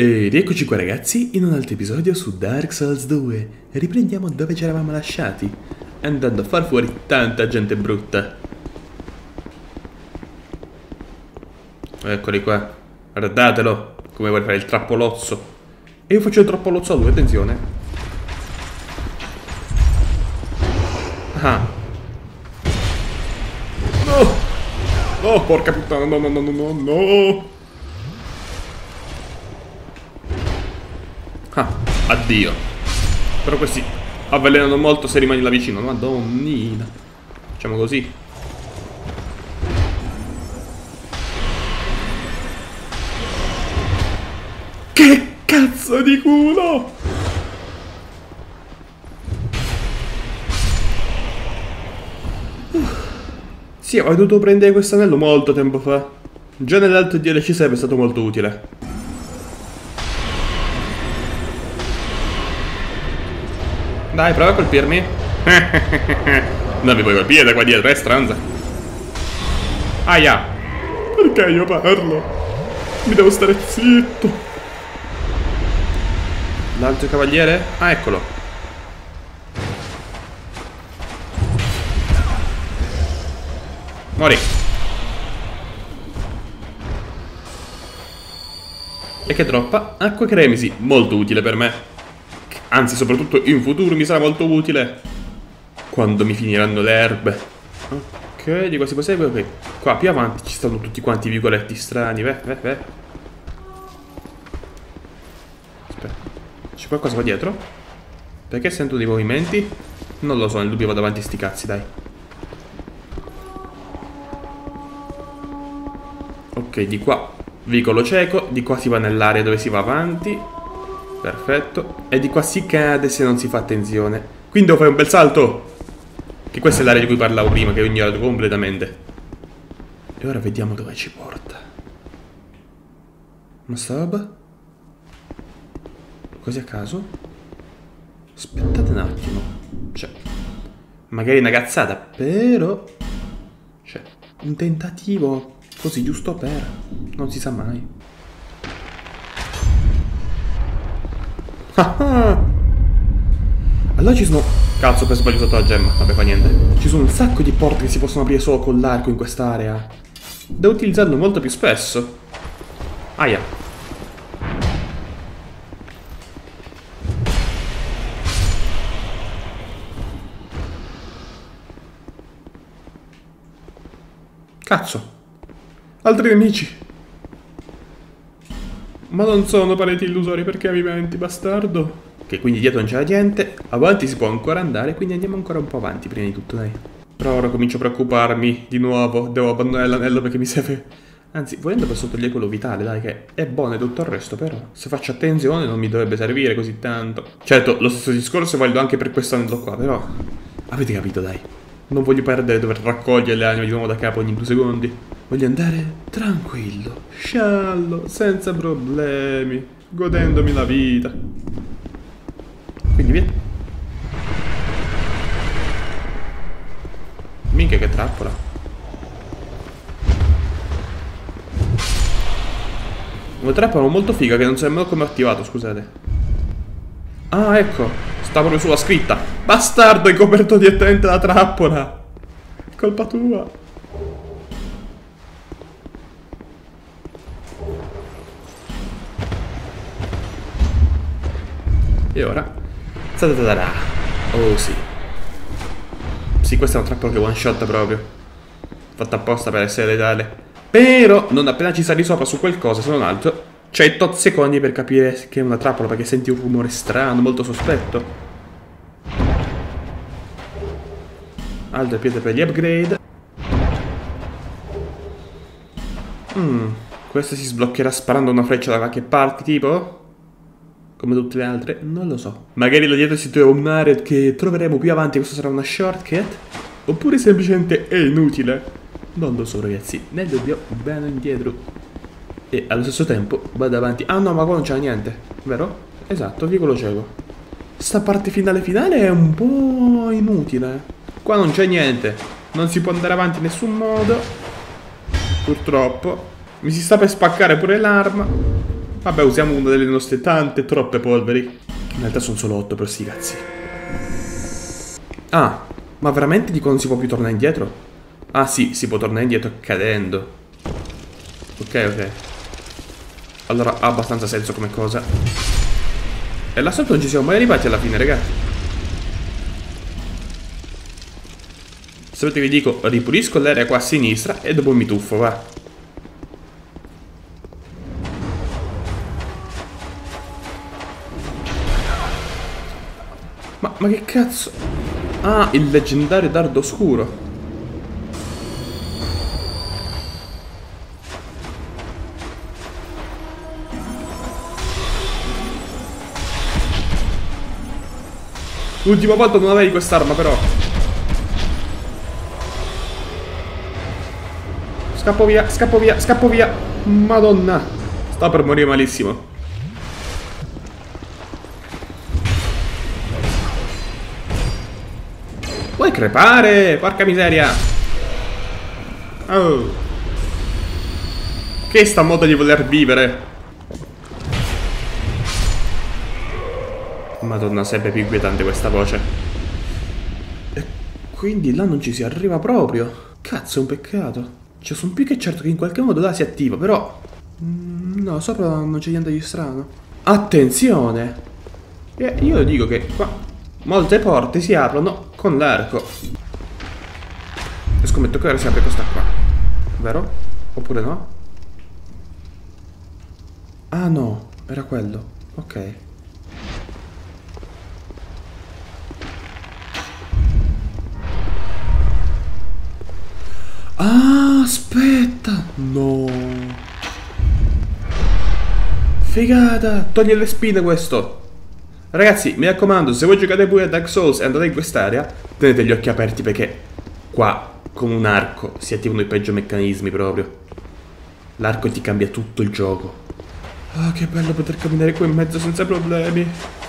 E rieccoci qua ragazzi in un altro episodio su Dark Souls 2 Riprendiamo dove ci eravamo lasciati Andando a far fuori tanta gente brutta. Eccoli qua. Guardatelo Come vuole fare il trappolozzo. E io faccio il trappolozzo a lui, attenzione. Ah. No. Oh porca puttana no no no no no no Ah, addio. Però questi avvelenano molto se rimani là vicino. Madonnina. Facciamo così. Che cazzo di culo! Sì, ho dovuto prendere questo anello molto tempo fa. Già nell'altro DLC sarebbe stato molto utile. Dai, prova a colpirmi. non mi puoi colpire da qua dietro, è stranza. Aia. Perché io parlo? Mi devo stare zitto. L'altro cavaliere? Ah, eccolo. Mori. E che troppa? Acqua cremisi, molto utile per me. Anzi, soprattutto in futuro mi sarà molto utile. Quando mi finiranno le erbe. Ok, di qua si prosegue. Ok. Qua più avanti ci stanno tutti quanti i vicoletti strani. Beh, beh, beh. Aspetta. C'è qualcosa qua dietro? Perché sento dei movimenti? Non lo so, nel dubbio vado avanti sti cazzi, dai. Ok, di qua vicolo cieco, di qua si va nell'area dove si va avanti. Perfetto. E di qua si cade se non si fa attenzione. Quindi devo fare un bel salto. Che questa è l'area di cui parlavo prima, che ho ignorato completamente. E ora vediamo dove ci porta. Una sta roba? Così a caso? Aspettate un attimo. Cioè, magari una cazzata, però... Cioè, un tentativo così giusto per... Non si sa mai. Allora ci sono... Cazzo, ho sbaglio sotto la gemma. Vabbè, fa niente. Ci sono un sacco di porte che si possono aprire solo con l'arco in quest'area. Devo utilizzarlo molto più spesso. Aia. Cazzo. Altri nemici. Ma non sono pareti illusori perché mi menti, bastardo. Che quindi dietro non c'era niente, avanti si può ancora andare, quindi andiamo ancora un po' avanti prima di tutto, dai. Però ora comincio a preoccuparmi di nuovo, devo abbandonare l'anello perché mi serve... Anzi, volendo posso togliere quello vitale, dai, che è buono e tutto il resto, però se faccio attenzione non mi dovrebbe servire così tanto. Certo, lo stesso discorso è valido anche per questo anello qua, però... Avete capito, dai. Non voglio perdere dover raccogliere le anime di nuovo da capo ogni due secondi. Voglio andare tranquillo, sciallo, senza problemi, godendomi la vita. Quindi via. Minchia che trappola. Una trappola molto figa che non so nemmeno come ho attivato, scusate. Ah, ecco. Sta proprio sulla scritta. Bastardo, hai coperto direttamente la trappola. Colpa tua. E ora? Oh sì. Sì, questa è una trappola che one shot proprio. Fatta apposta per essere letale. Però, non appena ci sali sopra su qualcosa, se non altro, c'hai tot secondi per capire che è una trappola perché senti un rumore strano, molto sospetto. Altre pietre per gli upgrade. Mm, questa si sbloccherà sparando una freccia da qualche parte, tipo? Come tutte le altre? Non lo so. Magari là dietro si trova un mare che troveremo più avanti, questo sarà una shortcut? Oppure semplicemente è inutile? Non lo so ragazzi, nel dubbio vado indietro e allo stesso tempo vado avanti. Ah no, ma qua non c'è niente, vero? Esatto, vicolo cieco. Sta parte finale finale è un po' inutile. Qua non c'è niente. Non si può andare avanti in nessun modo. Purtroppo. Mi si sta per spaccare pure l'arma. Vabbè, usiamo una delle nostre tante, troppe polveri. In realtà sono solo 8 per sti cazzi. Ah, ma veramente di quando si può più tornare indietro? Ah sì, si può tornare indietro cadendo. Ok, ok. Allora ha abbastanza senso come cosa. E là sotto non ci siamo mai arrivati alla fine, ragazzi. Sapete vi dico, ripulisco l'area qua a sinistra e dopo mi tuffo, va. Ma, che cazzo? Ah, il leggendario dardo oscuro. L'ultima volta non avevi quest'arma però. Scappo via, scappo via, scappo via. Madonna. Sta per morire malissimo. Crepare? Porca miseria. Oh. Che sta modo di voler vivere? Madonna, sempre più inquietante questa voce. E quindi là non ci si arriva proprio. Cazzo, è un peccato. Cioè, sono più che certo che in qualche modo là si attiva, però... Mm, no, sopra non c'è niente di strano. Attenzione! Eh, io dico che qua Molte porte si aprono con l'arco. Scommetto che ora si apre questa qua. Vero? Oppure no? Ah no, era quello. Ok. Ah, aspetta! No. Figata! Toglie le spine questo! Ragazzi, mi raccomando, se voi giocate pure a Dark Souls e andate in quest'area, tenete gli occhi aperti perché qua, con un arco, si attivano i peggio meccanismi proprio. L'arco ti cambia tutto il gioco. Ah, oh, che bello poter camminare qua in mezzo senza problemi.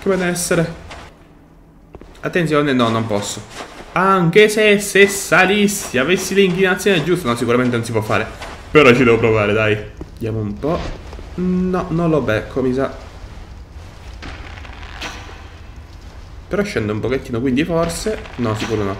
Che benessere. Attenzione, no, non posso. Anche se, se salissi, avessi l'inclinazione giusta, no, sicuramente non si può fare. Però ci devo provare, dai. Vediamo un po'. No, non lo becco, mi sa. Però scende un pochettino, quindi forse... No, sicuro no.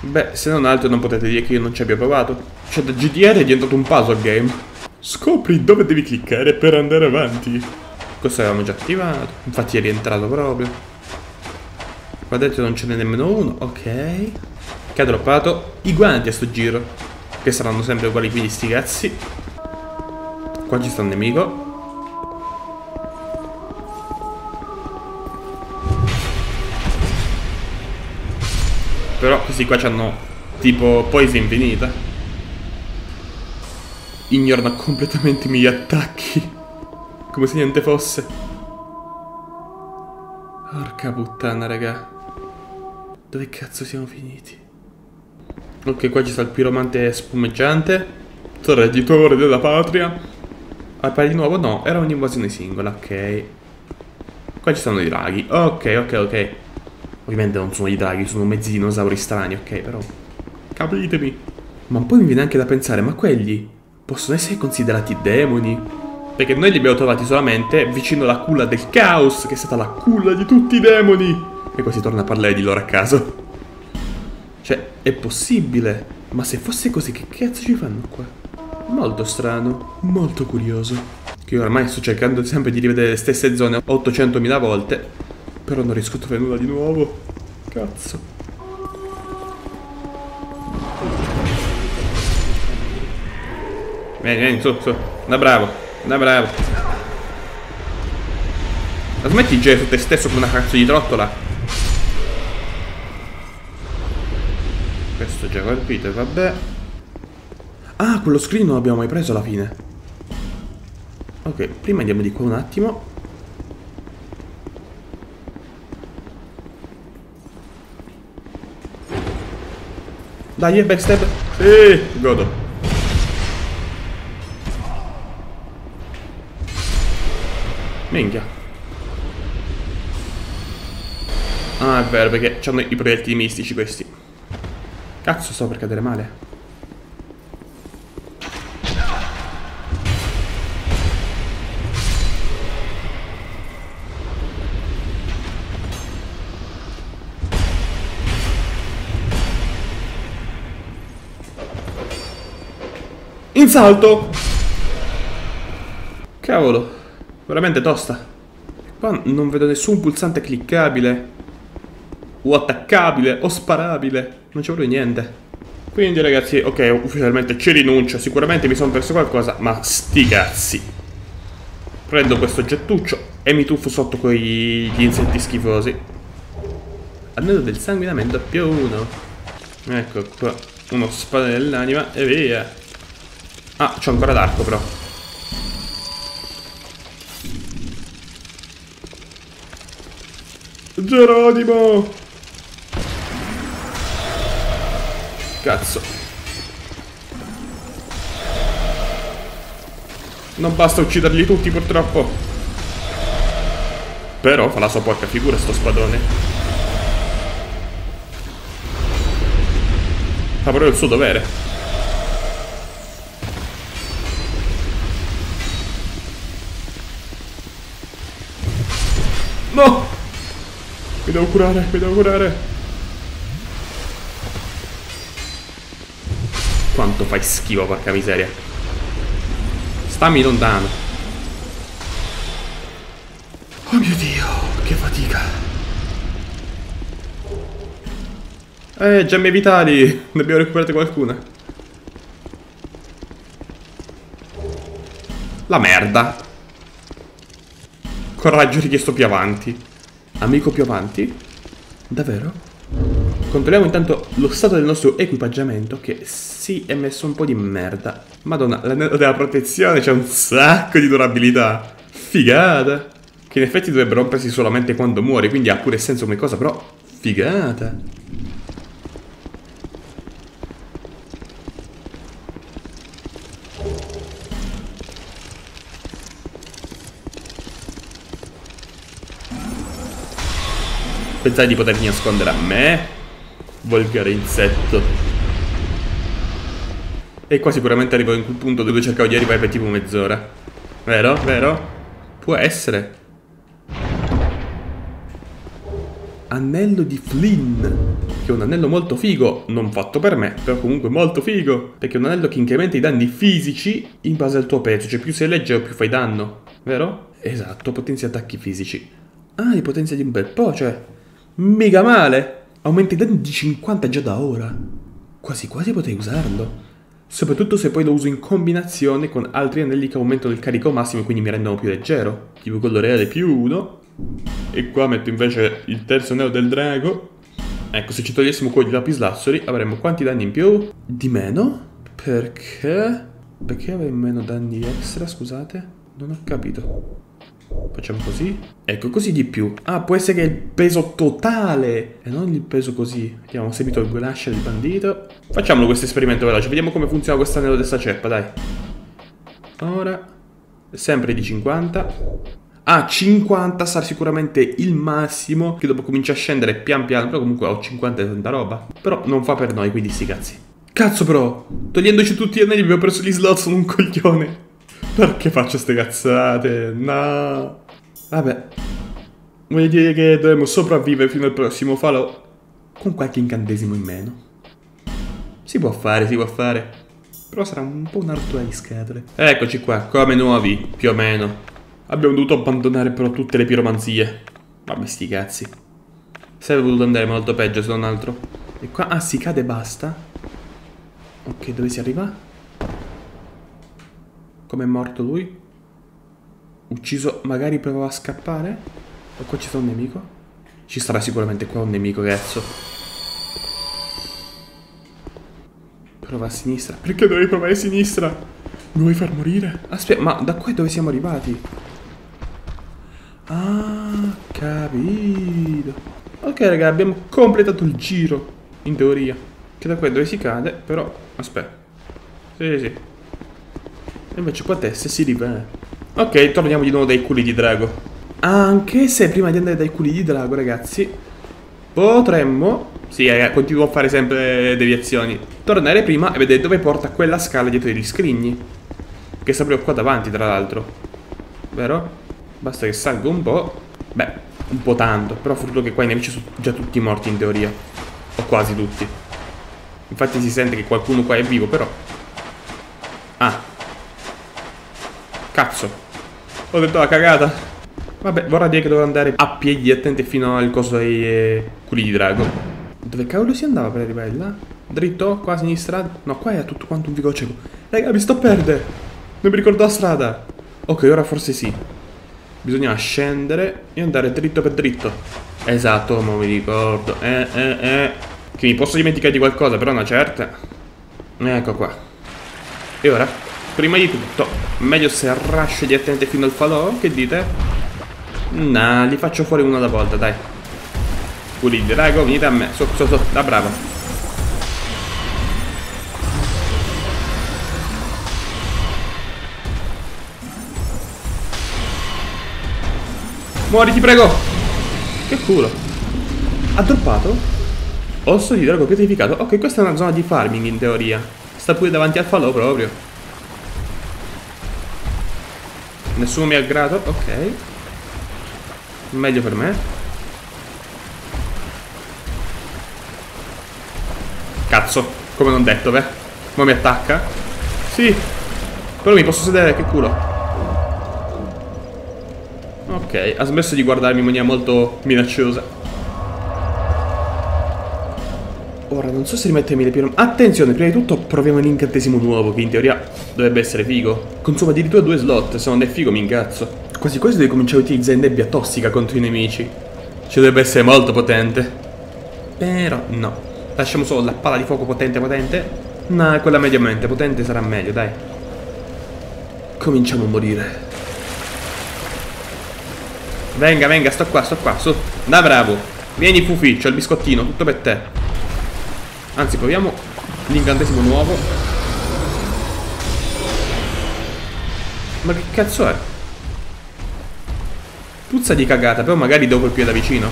Beh, se non altro non potete dire che io non ci abbia provato. Cioè, da GDR è diventato un puzzle game. Scopri dove devi cliccare per andare avanti. Questo l'avevamo già attivato. Infatti è rientrato proprio. Qua dentro non ce n'è nemmeno uno. Ok. Che ha droppato i guanti a sto giro. Che saranno sempre uguali quindi sti cazzi. Qua ci sta un nemico. Però questi qua hanno tipo poison infinita. Ignorano completamente i miei attacchi. Come se niente fosse. Porca puttana, raga. Dove cazzo siamo finiti? Ok, qua ci sta il piromante spumeggiante. Traditore della patria. Appare di nuovo? No, era un'invasione singola, ok. Qua ci stanno i draghi. Ok, ok, ok. Ovviamente non sono i draghi, sono mezzi dinosauri strani, ok, però... Capitemi. Ma poi mi viene anche da pensare, ma quelli possono essere considerati demoni? Perché noi li abbiamo trovati solamente vicino alla culla del caos, che è stata la culla di tutti i demoni. E poi si torna a parlare di loro a caso. Cioè, è possibile. Ma se fosse così, che cazzo ci fanno qua? Molto strano, molto curioso. Che io ormai sto cercando sempre di rivedere le stesse zone 800.000 volte però non riesco a trovare nulla di nuovo. Cazzo. Vieni, vieni, su, su. Da bravo, da bravo. Ma smetti di girare su te stesso come una cazzo di trottola. Questo già colpito, vabbè. Ah, quello screen non l'abbiamo mai preso alla fine. Ok, prima andiamo di qua un attimo. Dai, backstab. Sì, godo. Minchia. Ah, è vero, perché hanno i proiettili mistici questi. Cazzo, sto per cadere male. Salto! Cavolo, veramente tosta. Qua non vedo nessun pulsante cliccabile. O attaccabile, o sparabile. Non c'è proprio niente. Quindi ragazzi, ok, ufficialmente ci rinuncio. Sicuramente mi sono perso qualcosa, ma sti cazzi. Prendo questo gettuccio e mi tuffo sotto quegli insetti schifosi. Anello del sanguinamento più uno. Ecco qua. Uno spada dell'anima e via. Ah, c'ho ancora l'arco però. Geronimo! Cazzo. Non basta ucciderli tutti purtroppo. Però fa la sua porca figura sto spadone. Fa proprio il suo dovere. Devo curare, mi devo curare. Quanto fai schifo, porca miseria. Stammi lontano. Oh mio Dio, che fatica. Eh, gemme vitali. Ne abbiamo recuperate qualcuna. La merda. Coraggio richiesto più avanti. Amico più avanti? Davvero? Controlliamo intanto lo stato del nostro equipaggiamento che si è messo un po' di merda. Madonna, l'anello della protezione c'è un sacco di durabilità. Figata. Che in effetti dovrebbe rompersi solamente quando muore, quindi ha pure senso come cosa, però figata. Pensate di potermi nascondere a me? Volgare insetto. E qua sicuramente arrivo in quel punto dove cercavo di arrivare per tipo mezz'ora. Vero? Vero? Può essere. Anello di Flynn. Che è un anello molto figo. Non fatto per me, però comunque molto figo. Perché è un anello che incrementa i danni fisici in base al tuo peso. Cioè più sei leggero più fai danno. Vero? Esatto, potenzia attacchi fisici. Ah, li potenzia di un bel po', cioè... Mica male! Aumenta i danni di 50 già da ora. Quasi quasi potrei usarlo. Soprattutto se poi lo uso in combinazione con altri anelli che aumentano il carico massimo e quindi mi rendono più leggero. Tipo quello reale più uno. E qua metto invece il terzo anello del drago. Ecco, se ci togliessimo quello di lapislazzoli avremmo quanti danni in più? Di meno? Perché? Perché avrei meno danni extra, scusate? Non ho capito. Facciamo così. Ecco, così di più. Ah, può essere il peso totale e non il peso così. Vediamo se mi tolgo l'ascia del bandito. Facciamolo questo esperimento veloce. Vediamo come funziona questo anello di sta ceppa, dai. Ora. Sempre di 50. Ah, 50 sarà sicuramente il massimo. Che dopo comincia a scendere pian piano. Però comunque ho 50 e tanta roba. Però non fa per noi, quindi sti cazzi. Cazzo però, togliendoci tutti gli anelli abbiamo preso gli slot, sono un coglione. Perché faccio ste cazzate? No. Vabbè. Vuol dire che dovremmo sopravvivere fino al prossimo falò con qualche incantesimo in meno. Si può fare, si può fare. Però sarà un po' un arto di scatole. Eccoci qua, come nuovi, più o meno. Abbiamo dovuto abbandonare però tutte le piromanzie. Vabbè, sti cazzi. Sarebbe voluto andare molto peggio se non altro. E qua, ah, si cade e basta. Ok, dove si arriva? Come è morto lui? Ucciso, magari provava a scappare? O qua ci sta un nemico? Ci sarà sicuramente qua un nemico, cazzo. Prova a sinistra. Perché dovevi provare a sinistra? Mi vuoi far morire? Aspetta, ma da qua è dove siamo arrivati? Ah, capito. Ok, raga, abbiamo completato il giro. In teoria. Che da qua è dove si cade, però... Aspetta. Sì, sì. E invece qua testa si ripete. Ok, torniamo di nuovo dai culi di drago. Anche se prima di andare dai culi di drago, ragazzi, potremmo... Sì, raga, continuo a fare sempre deviazioni. Tornare prima e vedere dove porta quella scala dietro gli scrigni. Che sta proprio qua davanti, tra l'altro. Vero? Basta che salga un po'. Beh, un po' tanto. Però fortuna che qua i nemici sono già tutti morti in teoria. O quasi tutti. Infatti si sente che qualcuno qua è vivo, però... Ah, Cazzo. Ho detto la cagata. Vabbè, vorrà dire che dovrò andare a piedi attenti fino al coso dei eh, culi di drago. Dove cavolo si andava per arrivare là? Dritto? Qua a sinistra? No, qua è tutto quanto un vico cieco. Raga, mi sto a perdere. Non mi ricordo la strada. Ok, ora forse sì. Bisogna scendere e andare dritto per dritto. Esatto, ma mi ricordo. Eh, eh, eh. Che mi posso dimenticare di qualcosa, però una certa. Ecco qua. E ora? Prima di tutto, meglio se rascio direttamente fino al falò, che dite? Nah, li faccio fuori uno alla volta, dai. Puliti, rago, venite a me. So, so, so, da bravo. Muori, ti prego! Che culo. Ha droppato? Osso di drago pietrificato. Ok, questa è una zona di farming in teoria. Sta pure davanti al falò proprio. Nessuno mi ha aggrato? Ok. Meglio per me. Cazzo, come non detto, beh. Ma mi attacca? Sì. Però mi posso sedere, che culo. Ok, ha smesso di guardarmi in maniera molto minacciosa. Ora, non so se rimettermi le piromancine. Attenzione, prima di tutto proviamo un incantesimo nuovo, che in teoria dovrebbe essere figo. Consuma addirittura due slot, se non è figo mi incazzo. Quasi quasi devi cominciare a utilizzare nebbia tossica contro i nemici. Ci dovrebbe essere molto potente. Però no. Lasciamo solo la palla di fuoco potente potente. No, quella mediamente potente sarà meglio, dai. Cominciamo a morire. Venga, venga, sto qua, sto qua, su. Da bravo. Vieni Fufi, c'ho il biscottino, tutto per te. Anzi, proviamo l'incantesimo nuovo. Ma che cazzo è? Puzza di cagata, però magari devo colpire da vicino.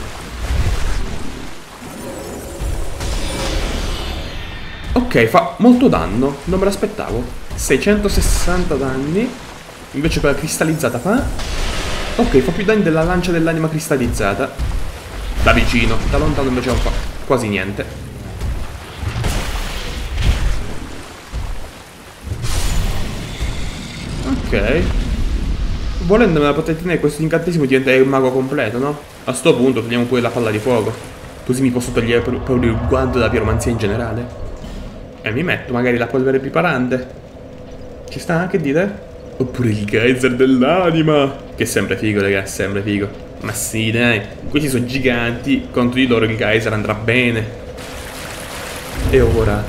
Ok, fa molto danno, non me l'aspettavo. 660 danni. Invece quella cristallizzata fa Ok, fa più danni della lancia dell'anima cristallizzata. Da vicino, da lontano invece non fa quasi niente. Ok. Volendo me la potete tenere questo incantesimo diventa il mago completo, no? A sto punto togliamo pure la palla di fuoco. Così mi posso togliere proprio il guanto della piromanzia in generale. E mi metto magari la polvere piparante. Ci sta anche dire? Oppure il geyser dell'anima. Che è sempre figo, raga, sempre figo. Ma sì, dai. Questi sono giganti. Contro di loro il geyser andrà bene. E ora?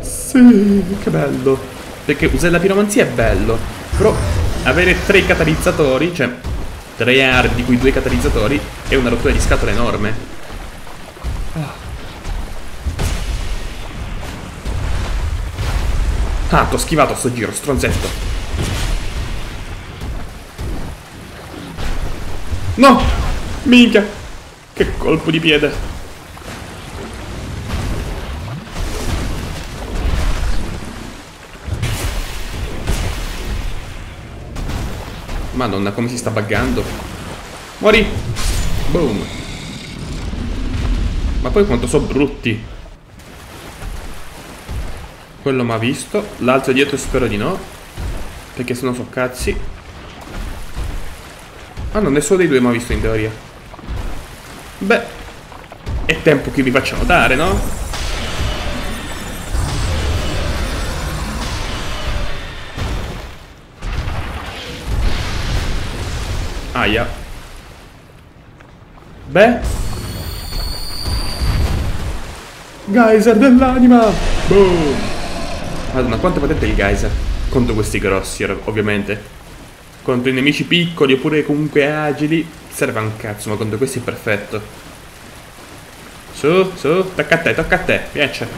Sì, che bello. Perché usare la piromanzia è bello. Però avere tre catalizzatori, cioè tre armi di cui due catalizzatori, è una rottura di scatola enorme. Ah. T'ho schivato sto giro, stronzetto. No! Minchia! Che colpo di piede! Madonna, come si sta buggando. Muori! Boom! Ma poi quanto sono brutti! Quello mi ha visto. L'altro dietro spero di no. Perché se no so cazzi. Ah no, nessuno dei due mi ha visto in teoria. Beh, è tempo che vi faccia notare, no? Aia. Beh. Geyser dell'anima! Boom! Madonna, quanto potete il geyser? Contro questi grossi, ovviamente contro i nemici piccoli oppure comunque agili serve un cazzo, ma contro questi è perfetto. Su, su, tocca a te, tocca a te, piace.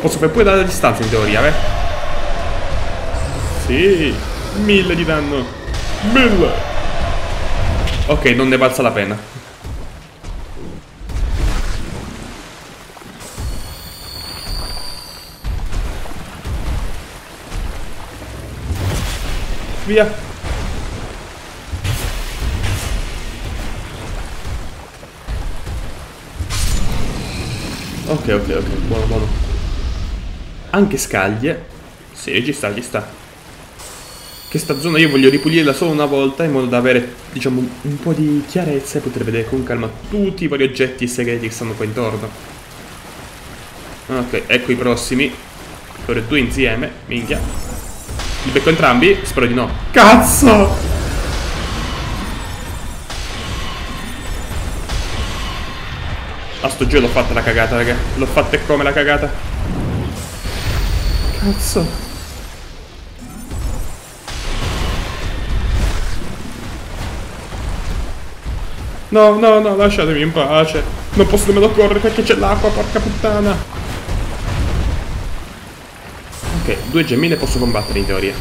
Posso fare pure dalla distanza in teoria, beh. Sì, mille di danno. Mille. Ok, non ne valsa la pena. Via. Ok, ok, ok, buono, buono. Anche scaglie. Sì, ci sta, ci sta. Che sta zona io voglio ripulirla solo una volta in modo da avere, diciamo, un po' di chiarezza e poter vedere con calma tutti i vari oggetti segreti che stanno qua intorno. Ok, ecco i prossimi. Loro due insieme, minchia. Li becco entrambi? Spero di no. Cazzo! A sto giro l'ho fatta la cagata, raga. L'ho fatta e come la cagata. Cazzo. No, no, no, lasciatemi in pace. Non posso nemmeno correre perché c'è l'acqua, porca puttana. Ok, due gemmine posso combattere in teoria.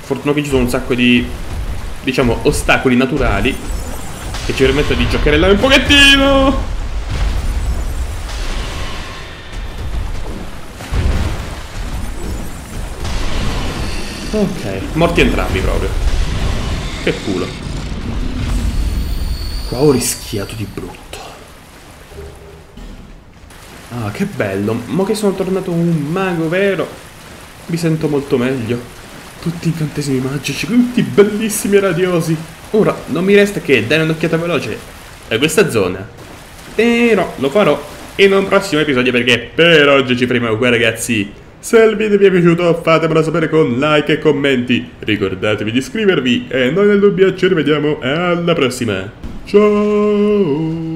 Fortuna che ci sono un sacco di, diciamo, ostacoli naturali che ci permette di giocherellare un pochettino. Ok, morti entrambi proprio. Che culo. Qua ho rischiato di brutto. Ah, che bello. Ma che sono tornato un mago vero. Mi sento molto meglio. Tutti incantesimi magici, tutti bellissimi e radiosi. Ora non mi resta che dare un'occhiata veloce a questa zona. Però lo farò in un prossimo episodio perché per oggi ci fermiamo qua ragazzi. Se il video vi è piaciuto fatemelo sapere con like e commenti. Ricordatevi di iscrivervi e noi nel dubbio ci rivediamo alla prossima. Ciao!